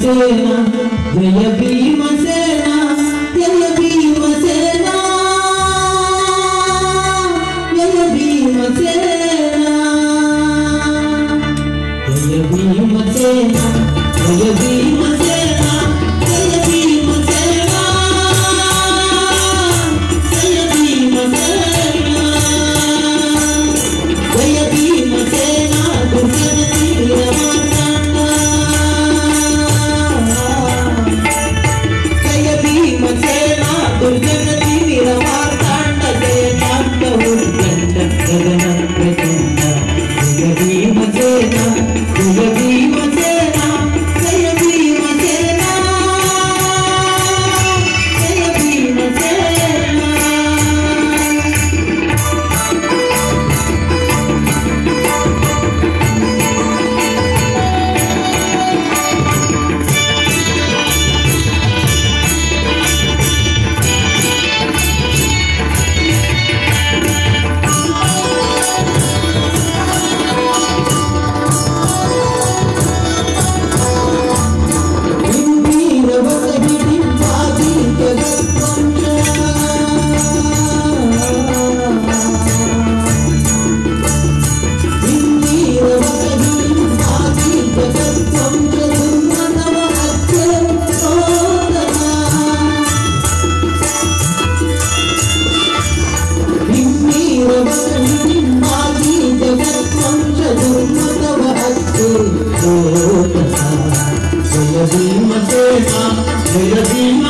Jaya Bima Jaya Bima Jai Jai